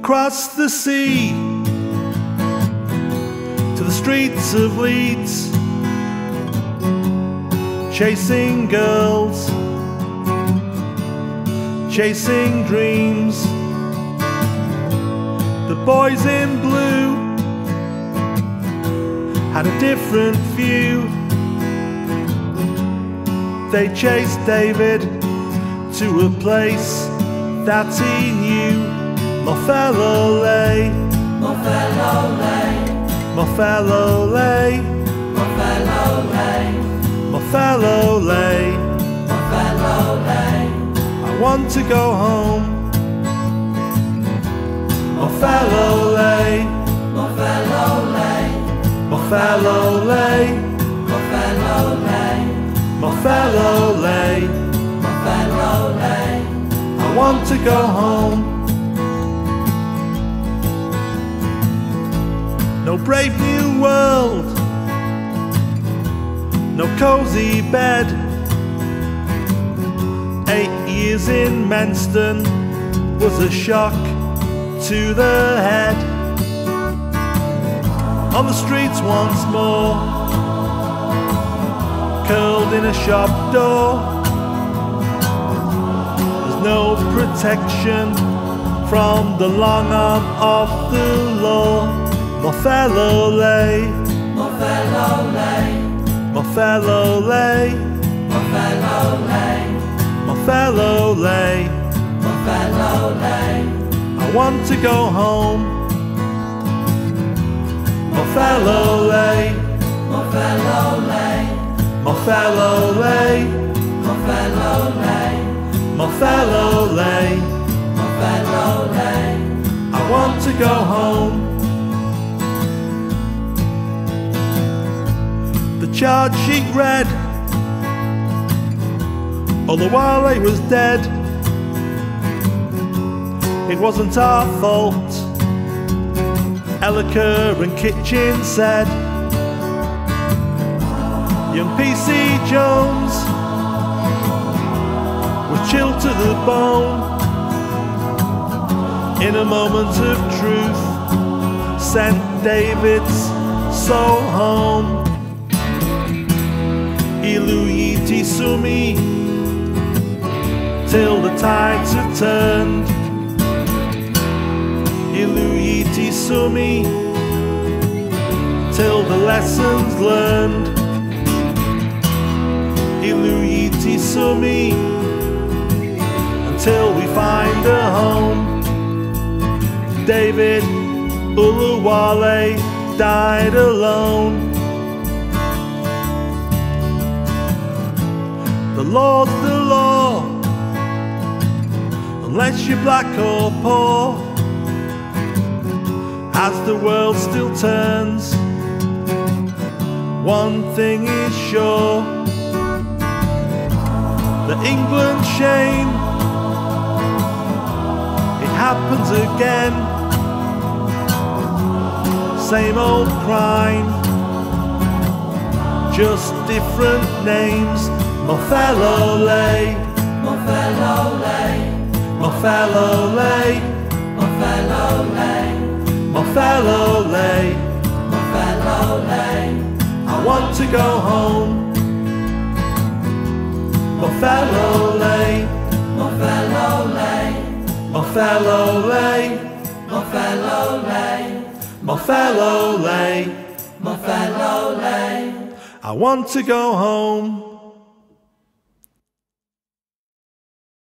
across the sea to the streets of Leeds, chasing girls, chasing dreams. The boys in blue had a different view. They chased David to a place that he knew. Mo Fe Lo Le, Morphello-lay, Mo Fe Lo Le, Morphello-lay, Mo Fe Lo Le. Morphello-lay, I want to go home. Mo Fe Lo Le, Morphello-lay, Mo Fe Lo Le, Morphello-lay, Mo Fe Lo Le. Morphello-lay, I want to go home. No brave new world, no cozy bed. Eight years in Menston was a shock to the head. On the streets once more, curled in a shop door. There's no protection from the long arm of the law. Mo Fe Lo Le, Morphello-lay, Mo Fe Lo Le, Morphello-lay, Mo Fe Lo Le. Morphello-lay, I want to go home. Mo Fe Lo Le, Morphello-lay, Mo Fe Lo Le, Morphello-lay, Mo Fe Lo Le. Morphello-lay, I want to go home. Charge sheet read, all the while I was dead. It wasn't our fault. Ellerker and Kitching said, Young PC Jones was chilled to the bone. In a moment of truth, sent David's soul home. Illuiti Sumi, till the tides have turned. Illuiti Sumi, till the lessons learned. Illuiti Sumi, until we find a home. David Oluwale died alone. The Lord's the law, unless you're black or poor. As the world still turns, one thing is sure the England shame, it happens again. Same old crime, just different names. Mo Fe Lo Le, Morphello-lay, Mo Fe Lo Le, Morphello-lay, Mo Fe Lo Le. Morphello-lay, I want to go home. Mo Fe Lo Le, Morphello-lay, Mo Fe Lo Le, Morphello-lay, Mo Fe Lo Le. Morphello-lay. I want to go home.